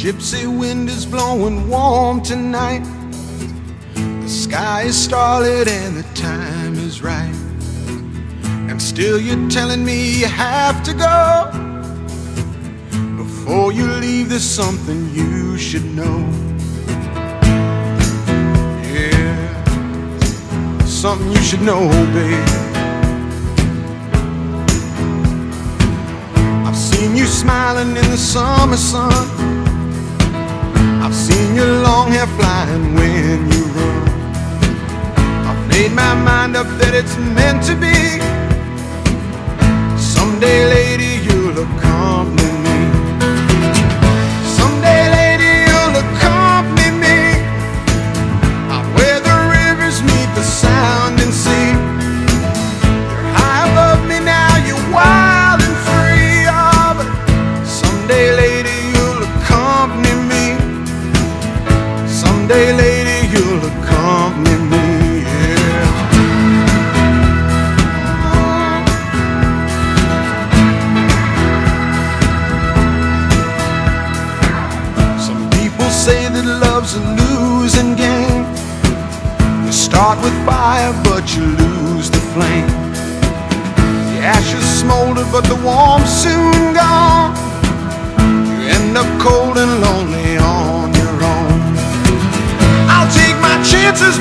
gypsy wind is blowing warm tonight. The sky is starlit and the time is right. And still you're telling me you have to go. Before you leave, there's something you should know. Yeah, something you should know, babe. I've seen you smiling in the summer sun. I've seen your long hair flying when you run. I've made my mind up that it's meant to be. Someday, lady, you'll accompany me. With fire, but you lose the flame. The ashes smolder, but the warmth soon gone. You end up cold and lonely on your own. I'll take my chances,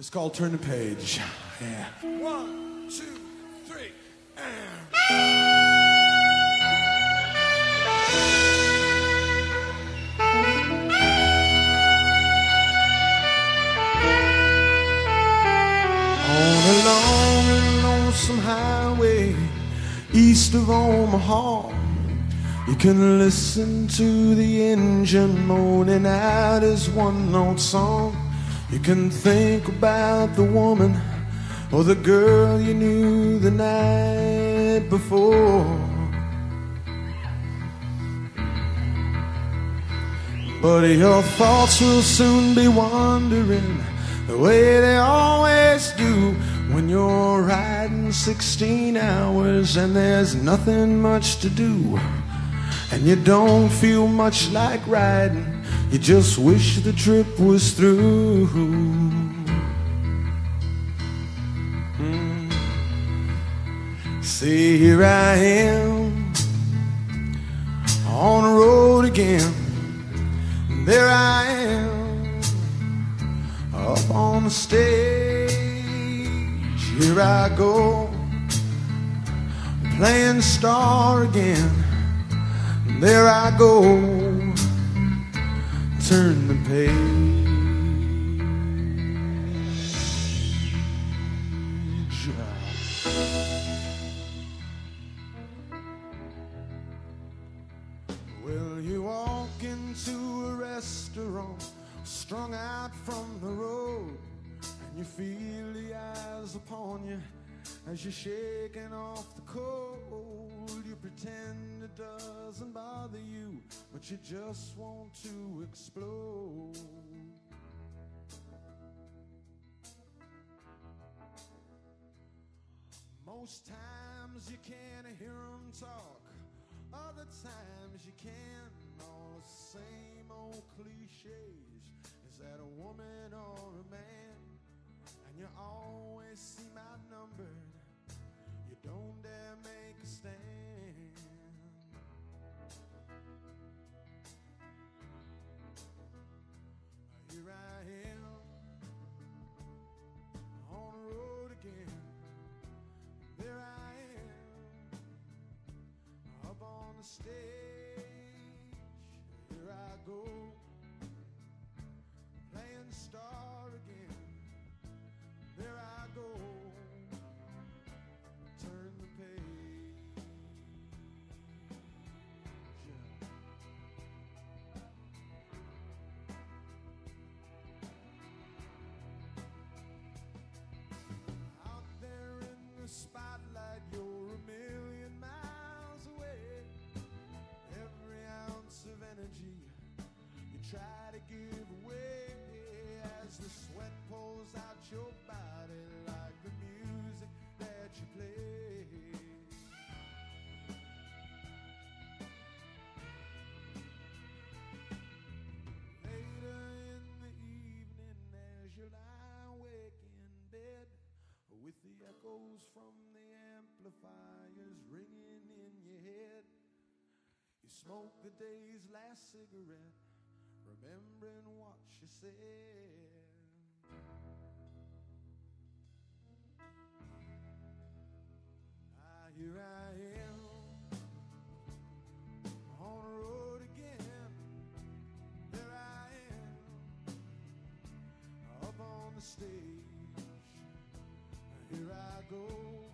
It's called Turn the Page. Yeah. One, two, three. On a long and lonesome highway east of Omaha, you can listen to the engine moaning out his one note song. You can think about the woman or the girl you knew the night before. But your thoughts will soon be wandering the way they always do when you're riding 16 hours and there's nothing much to do. And you don't feel much like riding, you just wish the trip was through. Mm. See, here I am on the road again. There I am up on the stage. Here I go playing star again. There I go, turn the page. Well, you walk into a restaurant, strung out from the road, and you feel the eyes upon you as you're shaking off the cold. You pretend it doesn't bother you, but you just want to explode. Most times you can't hear them talk, other times you can. All the same old cliches. Is that a woman or a man? And you're always am try to give away as the sweat pours out your body like the music that you play. Later in the evening, as you lie awake in bed, with the echoes from the amplifiers ringing in your head, you smoke the day's last cigarette, remembering what she said. Ah, here I am on the road again. There I am up on the stage. Here I go